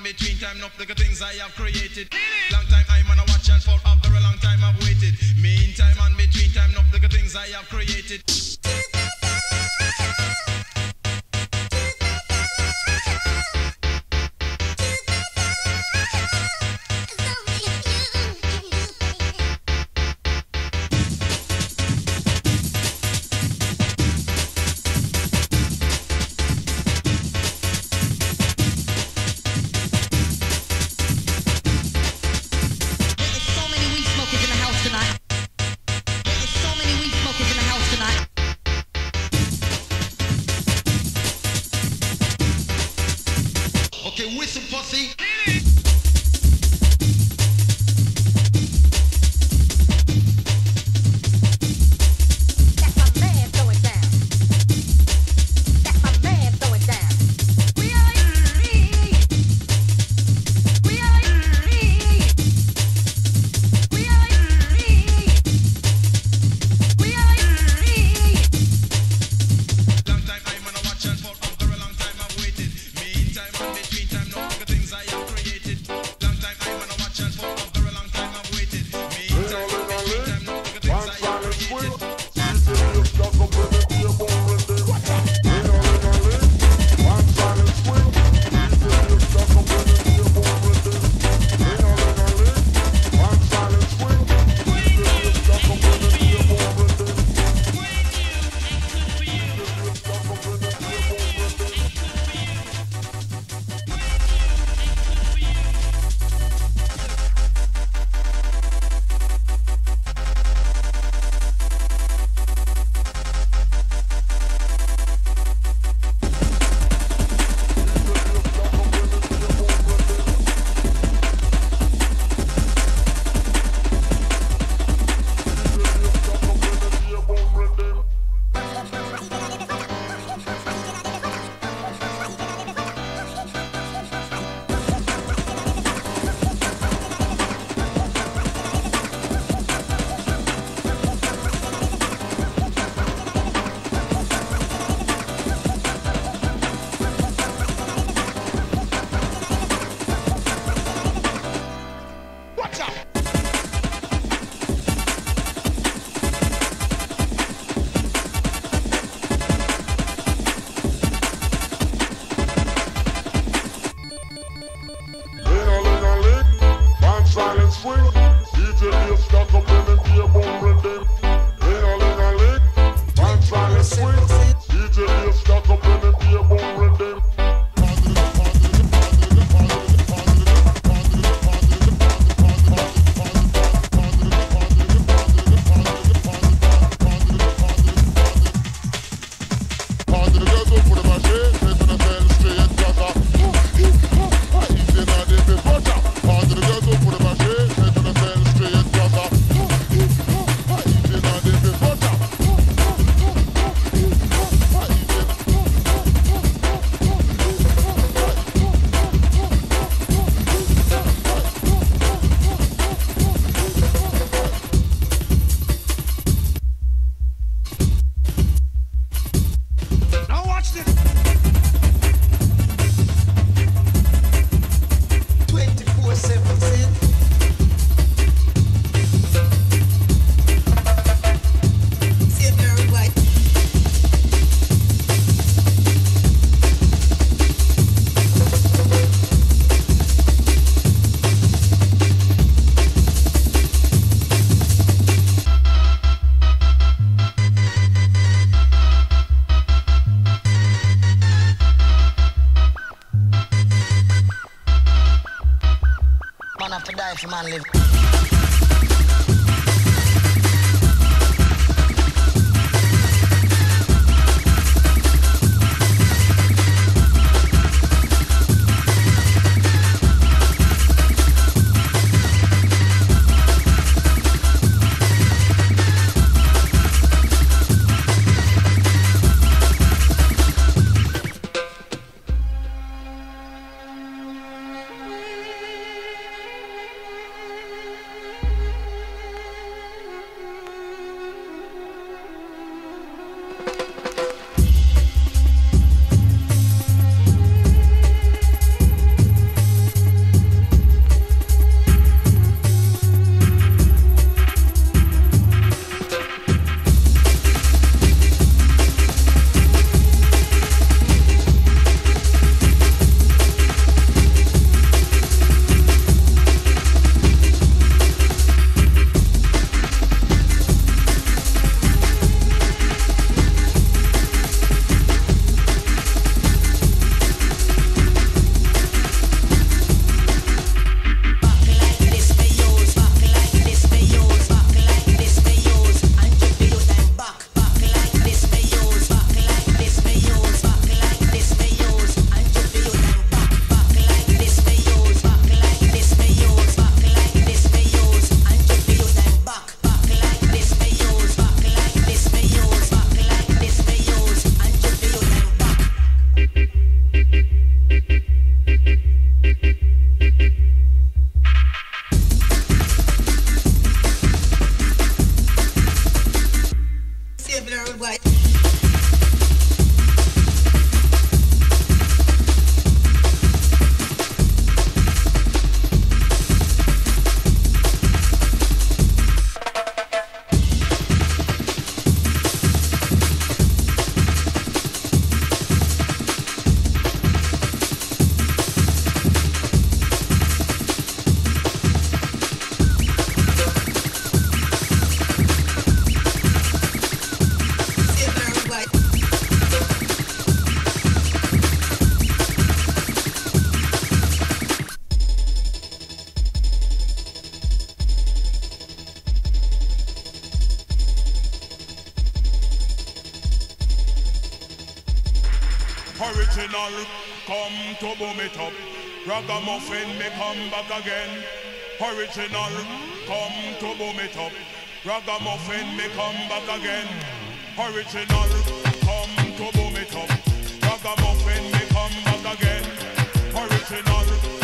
and between time, not look things I have created. Long time I'm on a watch and for after a long time I've waited. Meantime and between time, not the at things I have created. die for man live. Back again. Original, come to boom it up. Ragamuffin, me come back again. Original, come to boom it up. Ragamuffin, me come back again. Original,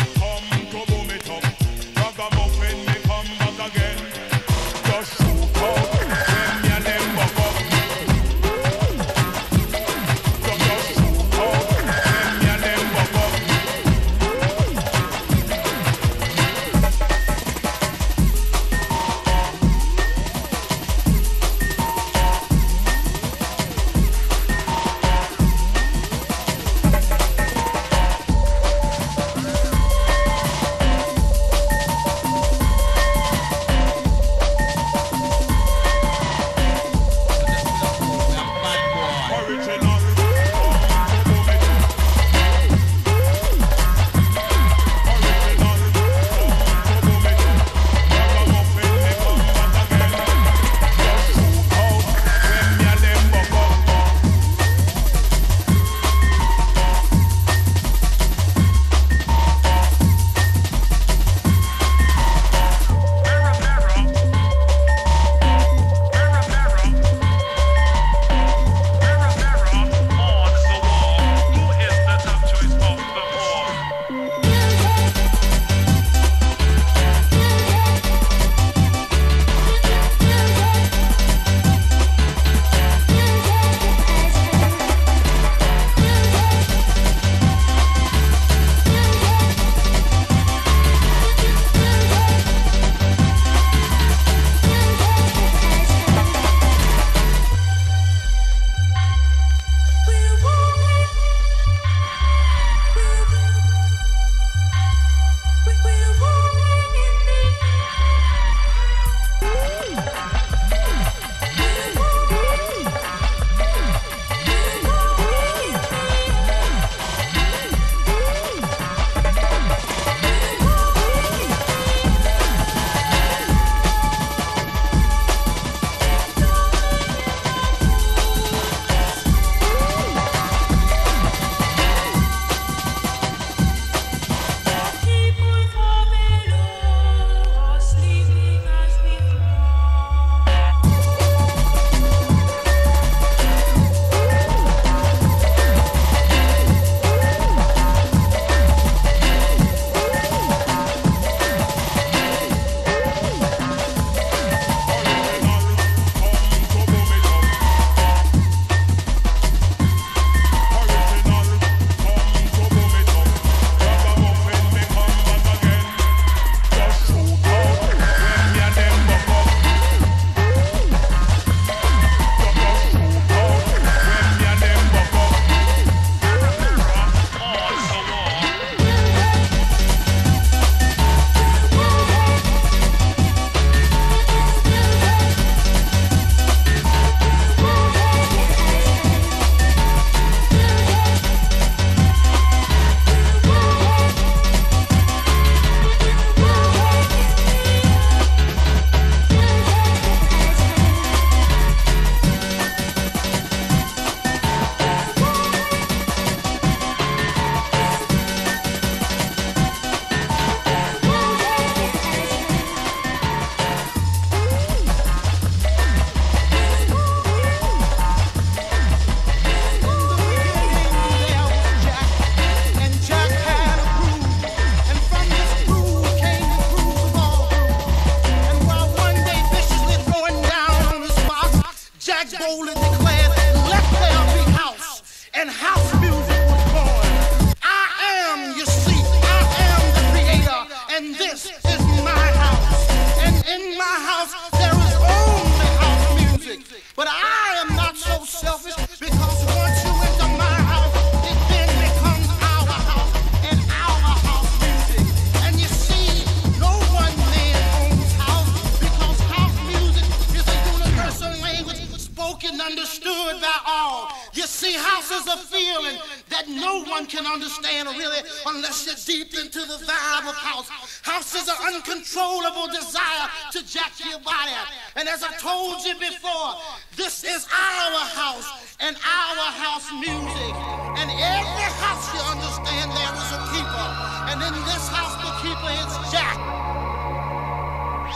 understand really unless you're deep into the vibe of house. House is an uncontrollable desire to jack your body. And as I told you before, this is our house and our house music. And every house you understand there is a keeper. And in this house, the keeper is Jack.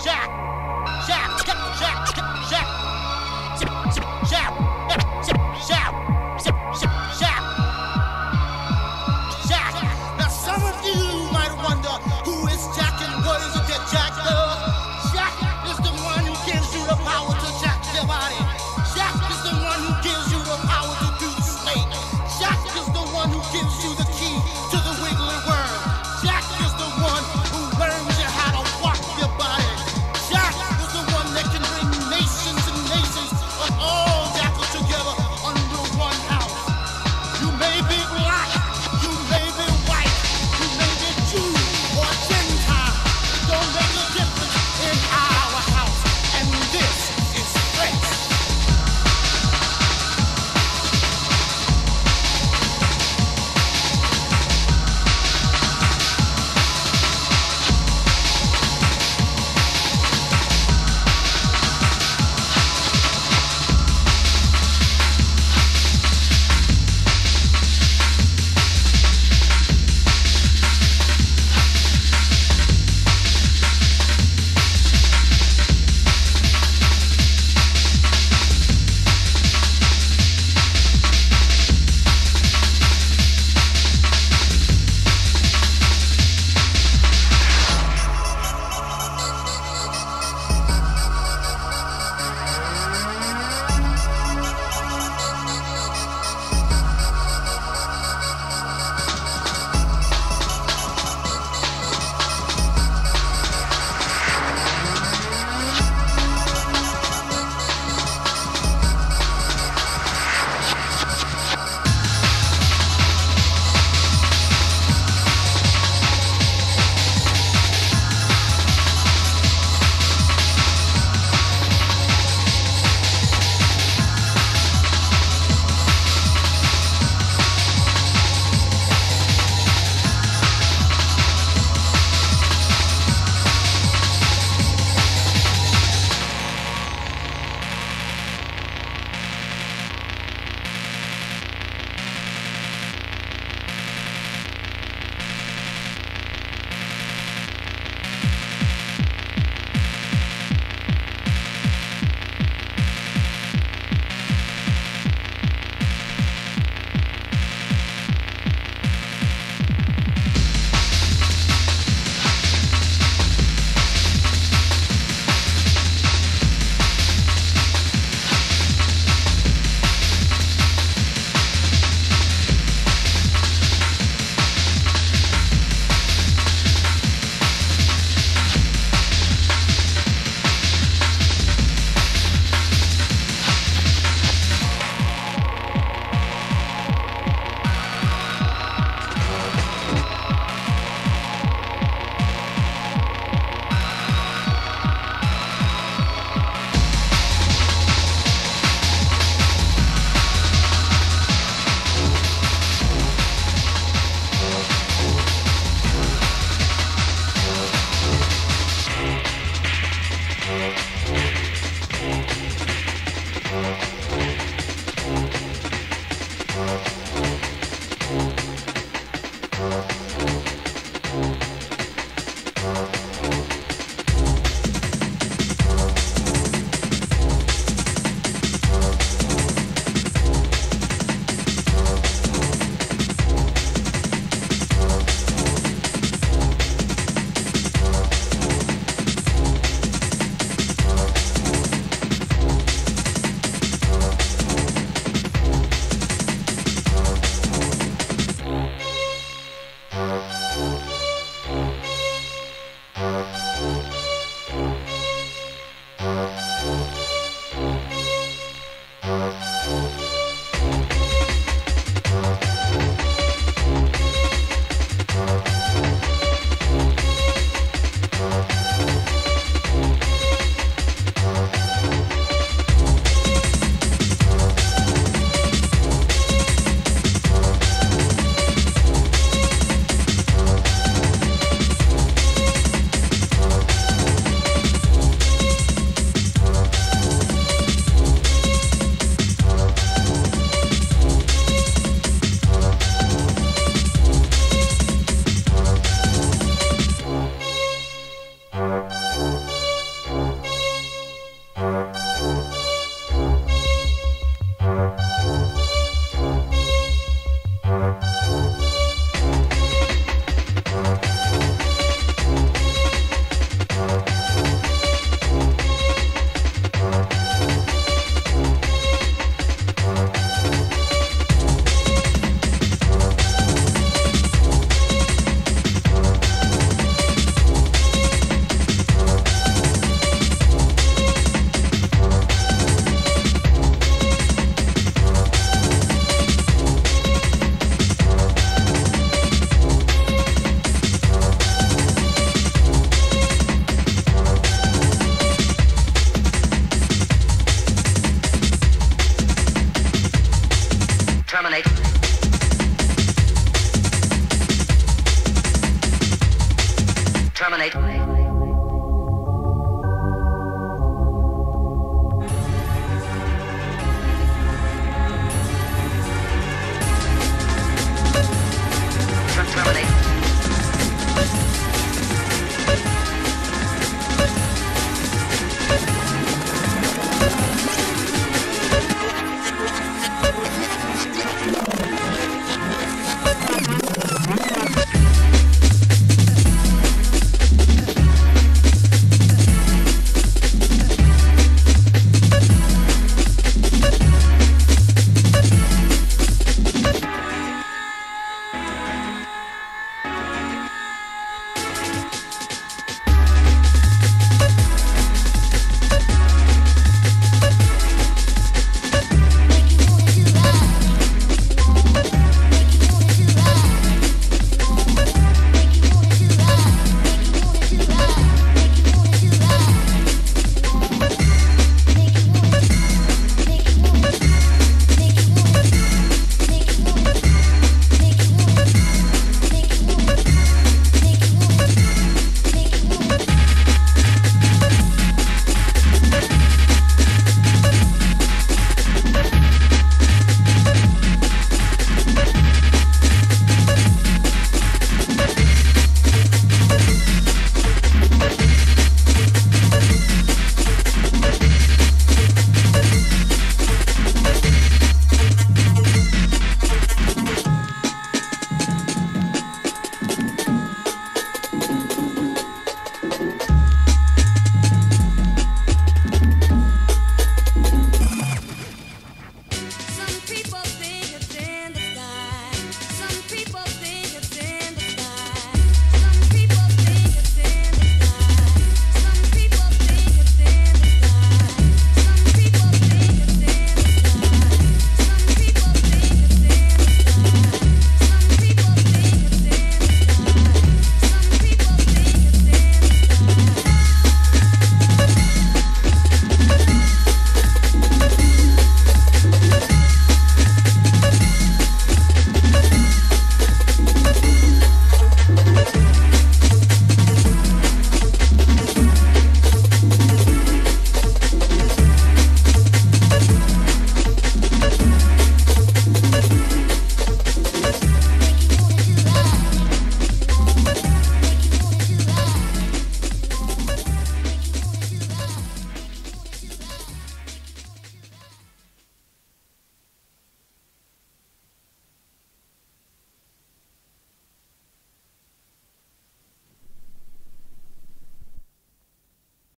Jack.